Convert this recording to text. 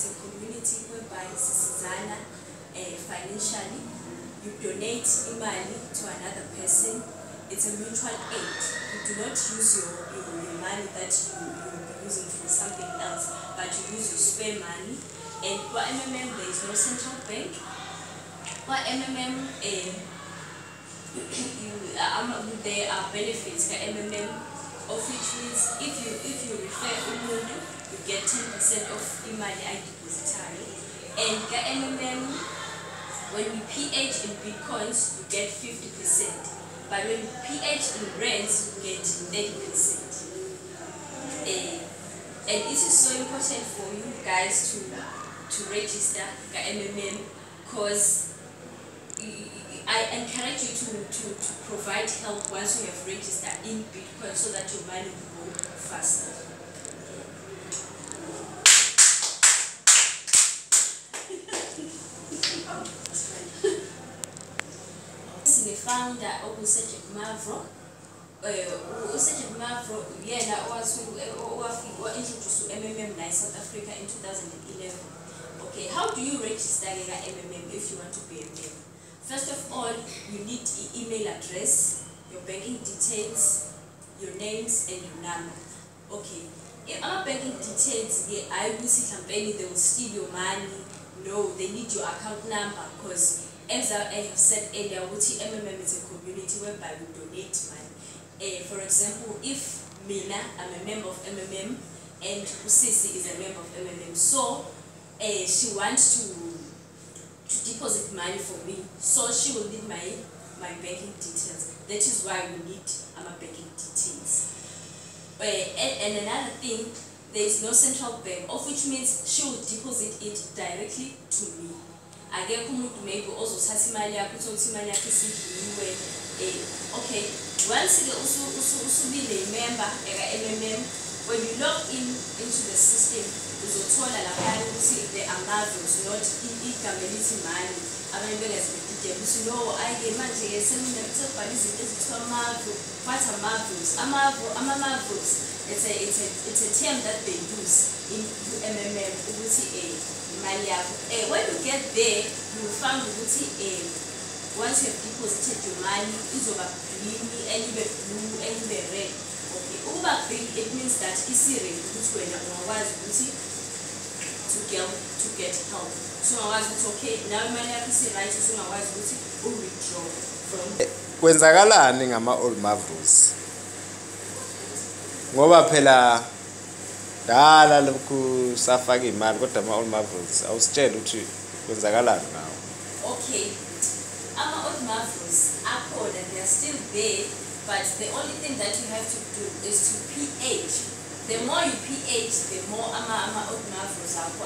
it's a community whereby sisizana uh, financially. You donate imali to another person. It's a mutual aid. You do not use your, your, your money that you, you will be using for something else but you use your spare money. And for mmm there is no central bank. For mmm um, um, there are benefits. Ka mmm of which means if you if you refer umuntu you get 10% of imali ayidepositayo and ka mmm when you ph in bitcoins you get 50% but when you ph in rands you get 30% uh, and this is so important for you guys to to register ka mmm because I encourage you to, to, to provide help once you have registered in Bitcoin so that your money will go faster. Sine-founder okuSejek Mavro uh, uSejek Mavro yena owa-introduce u-MMM naye South Africa in 2011 okay how do you register ke ka-MMM if you want to be a member First of all, you need e email address, your banking details, your names and your number. Okay. If our banking details, yeah, I will see campaign, they will steal your money. No, they need your account number because as I have said earlier, Wuti MMM is a community whereby we donate money. Uh, for example, if Mina, I'm a member of MMM and Usisi is a member of MMM, so uh, she wants to deposit money for me. So she will need my my banking details. That is why we need our banking details. Uh, and, and another thing, there is no central bank, of which means she will deposit it directly to me. akekho umuntu maybe ozothatha imali yakho utholukuthi imali yakho isidliliwe um okay once-ke usubile imember eka-mmm when you log in into the system uzothola laphana ukuthi the amavos not igama elithi mali abanye bengazibedidela ukuthi no ayike manje-ke sekubhala izinto ezithiwa amavo what amavos ama-mavos it's a, it's, a, it's a term that they use in mmm ukuthi um imali yakho. Um when you get there you will find ukuthi um once you have deposited your money izoba green means that isi-ready ukuthi wena ungakwazi ukuthi to get to get help. Usungakwazi ukuthi okay. Nawe imali yakho isi-right usungakwazi ukuthi u-withdraw from eh, kwenzakalani ngama-old mavros ngoba phela dala lokhu safaka iy'mali kodwa ama-old mavros awusitshele ukuthi kwenzakalani ngawo okay. Ama-old mavros akhona they are still there but the only thing that you have to do is to ph the more you ph the more ama-old mavros akho